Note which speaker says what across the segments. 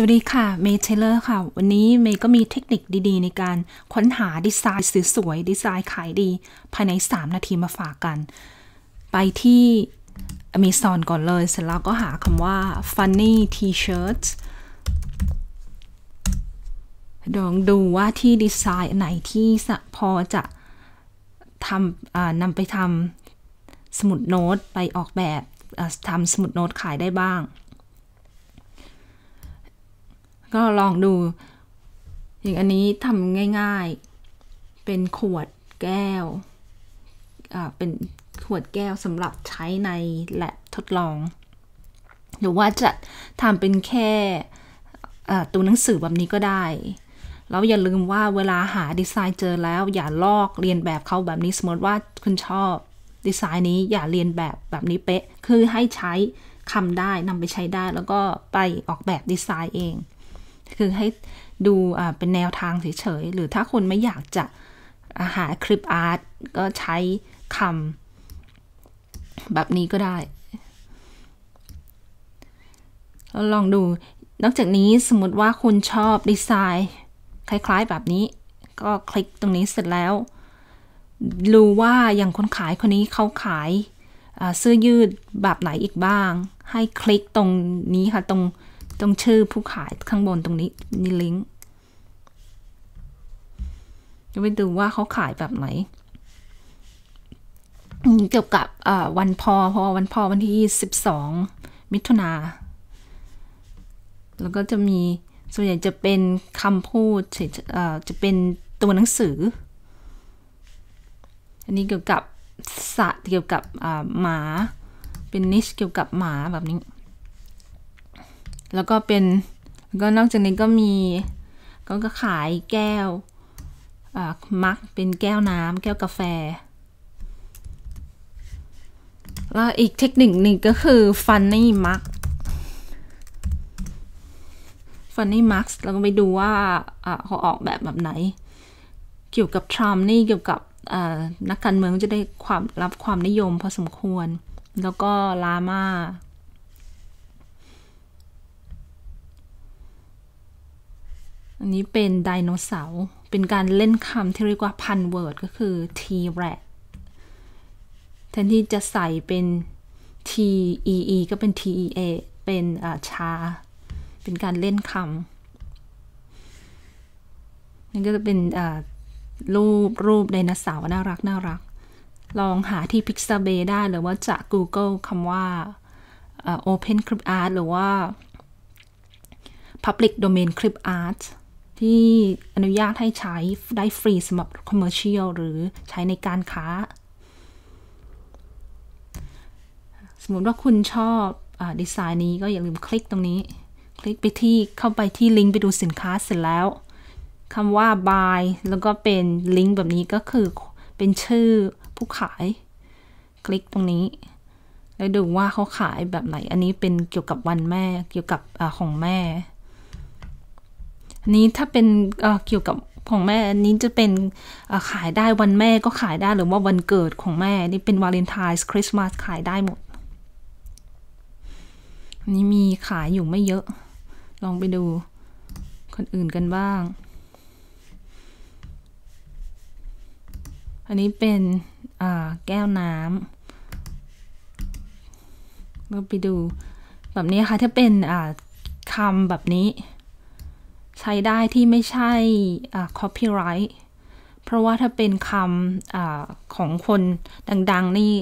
Speaker 1: สวัสดีค่ะ เมย์เทเลอร์ค่ะ วันนี้เมย์ก็มีเทคนิคดีๆ ในการค้นหาดีไซน์สวยๆดีไซน์ขายดี ภายใน 3 นาทีมาฝากกัน ไปที่ Amazon ก่อนเลย เสร็จแล้วก็หาคำว่า funny t-shirts ลองดูว่าที่ดีไซน์ไหนที่พอจะทำนำไปทำสมุดโน้ตไปออกแบบทำสมุดโน้ตขายได้บ้าง ก็ลองดู อย่างอันนี้ทำง่ายๆ เป็นขวดแก้ว เป็นขวดแก้วสำหรับใช้ในแลบทดลอง หรือว่าจะทำเป็นแค่ตัวหนังสือแบบนี้ก็ได้ แล้วอย่าลืมว่าเวลาหาดีไซน์เจอแล้ว อย่าลอกเรียนแบบเขาแบบนี้สมมติว่าคุณชอบดีไซน์นี้อย่าเรียนแบบแบบนี้เป๊ะ คือให้ใช้คำได้นำไปใช้ได้แล้วก็ไปออกแบบดีไซน์เอง คือให้ดูเป็นแนวทางเฉยๆ หรือถ้าคุณไม่อยากจะหาคลิปอาร์ตก็ใช้คำแบบนี้ก็ได้แล้วลองดู นอกจากนี้สมมติว่าคุณชอบดีไซน์คล้ายๆแบบนี้ ก็คลิกตรงนี้เสร็จแล้วรู้ว่าอย่างคนขายคนนี้เขาขายเสื้อยืดแบบไหนอีกบ้าง ให้คลิกตรงนี้ค่ะตรง ตรงชื่อผู้ขายข้างบนตรงนี้นี่ลิงก์จะไปดูว่าเขาขายแบบไหนเกี่ยวกับวันพอพราะวันพอวันที่ 12 มิถุนาแล้วก็จะมีส่วนใหญ่จะเป็นคำพูดจะเป็นตัวหนังสือ อันนี้เกี่ยวกับสัตว์เกี่ยวกับหมา เป็นนิชเกี่ยวกับหมาแบบนี้ แล้วก็เป็นก็นอกจากนี้ก็มีก็ขายแก้วมักเป็นแก้วน้ำแก้วกาแฟ แล้วอีกเทคนิคหนึ่งก็คือ funny mug Funny Max เราก็ไปดูว่าเขาออกแบบแบบไหน เกี่ยวกับทรัมป์นี่เกี่ยวกับนักการเมืองจะได้ความรับความนิยมพอสมควร แล้วก็ลามา อันนี้เป็นไดโนเสาร์ เป็นการเล่นคำที่เรียกว่าพันเวิร์ดก็คือ T rat แทนที่จะใส่เป็น T E E ก็เป็น T E A เป็นชา เป็นการเล่นคำนี่ก็จะเป็นรูปรูปไดโนเสาร์น่ารักน่ารัก ลองหาที่ Pixabay ได้หรือว่าจะ Google คำว่า Open Clip Art หรือว่า Public Domain Clip Art ที่อนุญาตให้ใช้ได้ฟรีสำหรับ Commercial หรือใช้ในการค้า สมมติว่าคุณชอบอดีไซน์นี้ก็อย่าลืมคลิกตรงนี้ คลิกไปที่เข้าไปที่ลิงก์ไปดูสินค้าเสร็จแล้วคำว่า buy แล้วก็เป็นลิงก์แบบนี้ก็คือเป็นชื่อผู้ขาย คลิกตรงนี้ แล้วดูว่าเขาขายแบบไหน อันนี้เป็นเกี่ยวกับวันแม่ เกี่ยวกับอของแม่ อันนี้ถ้าเป็นเกี่ยวกับของแม่อันนี้จะเป็นขายได้วันแม่ก็ขายได้หรือว่าวันเกิดของแม่นี่เป็นวาเลนไทน์คริสต์มาสขายได้หมดอันนี้มีขายอยู่ไม่เยอะ ลองไปดูคนอื่นกันบ้าง อันนี้เป็นแก้วน้ำเราไปดูแบบนี้ค่ะถ้าเป็นคำแบบนี้ ใช้ได้ที่ไม่ใช่ copyright เพราะว่าถ้าเป็นคำอของคนดัง ๆ นี่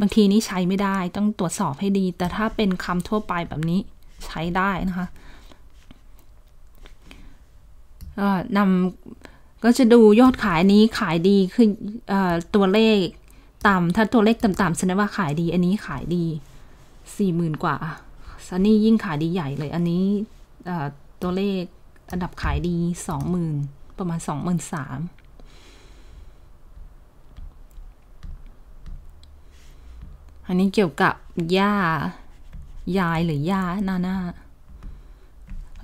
Speaker 1: บางทีนี่ใช้ไม่ได้ต้องตรวจสอบให้ดี แต่ถ้าเป็นคำทั่วไปแบบนี้ใช้ได้นะคะนำก็จะดูยอดขายนี้ขายดีคืออตัวเลขต่ำถ้าตัวเลขต่ำๆแสดงว่าขายดี อันนี้ขายดีสี่หมื่นกว่าซันนี่ยิ่งขายดีใหญ่เลย อันนี้ตัวเลข อันดับขายดีสองหมื่นประมาณสองหมื่นสามอันนี้เกี่ยวกับย่ายายหรือย่าหน้าหน้า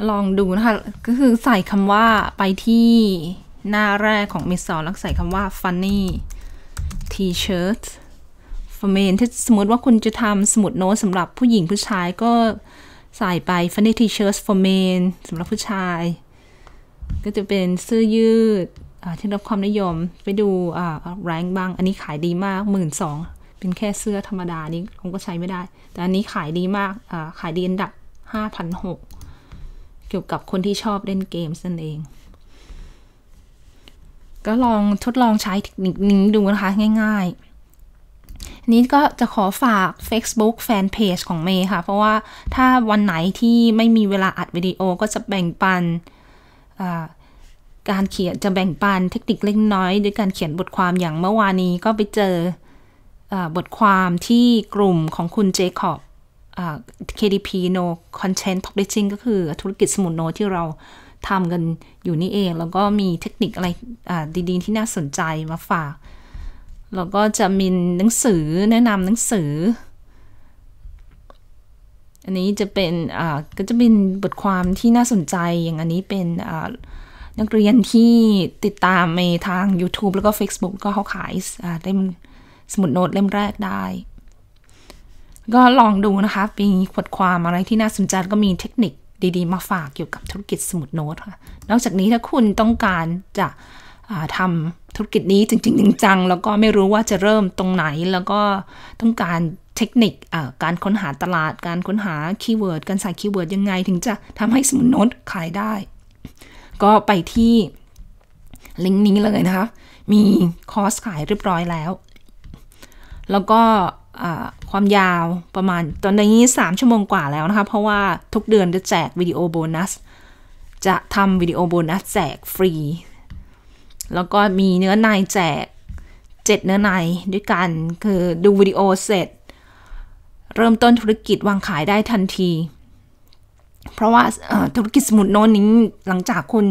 Speaker 1: ลองดูนะคะ ก็คือใส่คำว่าไปที่หน้าแรกของมิสซอแล้วใส่คำว่า funny t-shirt for men ถ้าสมมติว่าคุณจะทำสมุดโน้ตสำหรับผู้หญิงผู้ชายก็ ใส่ไป funny t-shirts for men สำหรับผู้ชาย ก็จะเป็นเสื้อยืดที่รับความนิยมไปดูแรงบ้าง อันนี้ขายดีมากหมื่นสองเป็นแค่เสื้อธรรมดานี้คงก็ใช้ไม่ได้ แต่อันนี้ขายดีมากขายดีอันดับห้าพันหกเกี่ยวกับคนที่ชอบเล่นเกมนั่นเอง ก็ลองทดลองใช้เทคนิคนี้ดูนะคะ ง่าย ๆ นี้ก็จะขอฝาก Facebook Fanpage ของเมย์ค่ะ เพราะว่าถ้าวันไหนที่ไม่มีเวลาอัดวิดีโอก็จะแบ่งปันการเขียนจะแบ่งปันเทคนิคเล็กน้อยด้วยการเขียนบทความอย่างเมื่อวานนี้ก็ไปเจอบทความที่กลุ่มของคุณเจคอบ KDP No Content Publishing ก็คือธุรกิจสมุนโนที่เราทำกันอยู่นี่เอง แล้วก็มีเทคนิคอะไรดี ๆ ที่น่าสนใจมาฝาก แล้วก็จะมีหนังสือแนะนำหนังสือ อันนี้จะเป็นก็จะเป็นบทความที่น่าสนใจอย่างอันนี้เป็นนักเรียนที่ติดตามในทาง YouTube แล้วก็ Facebook ก็เขาขายเล่มสมุดโน้ตเล่มแรกได้ ก็ลองดูนะคะมีบทความอะไรที่น่าสนใจก็มีเทคนิคดีๆ มาฝากเกี่ยวกับธุรกิจสมุดโน้ตค่ะ นอกจากนี้ถ้าคุณต้องการจะ ทำธุรกิจนี้จริงๆจังๆแล้วก็ไม่รู้ว่าจะเริ่มตรงไหนแล้วก็ต้องการเทคนิคการค้นหาตลาดการค้นหา keyword การใส่ keyword ยังไง ถึงจะทำให้สมุดโน้ตขายได้ ก็ไปที่ลิงก์นี้เลยนะคะ มีคอร์สขายเรียบร้อยแล้ว แล้วก็ความยาวประมาณตอนนี้ 3 ชั่วโมงกว่าแล้วนะคะ เพราะว่าทุกเดือนจะแจกวิดีโอโบนัส จะทำวิดีโอโบนัสแจกฟรี แล้วก็มีเนื้อในแจก 7 เนื้อในด้วยกัน คือดูวิดีโอเสร็จ เริ่มต้นธุรกิจวางขายได้ทันที เพราะว่าธุรกิจสมุดโน้นนี้หลังจากคุณ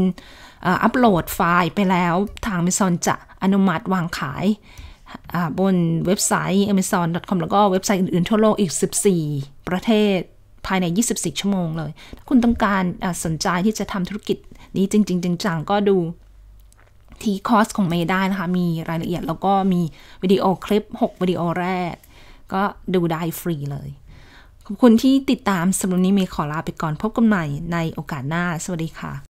Speaker 1: อัปโหลดไฟล์ไปแล้วทางมิซอนจะอนุมัติวางขายบนเว็บไซต์ amazon.com แล้วก็เว็บไซต์อื่น ๆ ทั่วโลกอีก 14 ประเทศภายใน 24 ชั่วโมงเลย ถ้าคุณต้องการสนใจที่จะทำธุรกิจนี้จริง ๆจังๆก็ดู ที่คอร์สของเมย์ได้นะคะ มีรายละเอียดแล้วก็มีวิดีโอคลิป 6 วิดีโอแรก ก็ดูได้ฟรีเลย ขอบคุณที่ติดตามสำหรับนี้เมย์ขอลาไปก่อนพบกันใหม่ในโอกาสหน้า สวัสดีค่ะ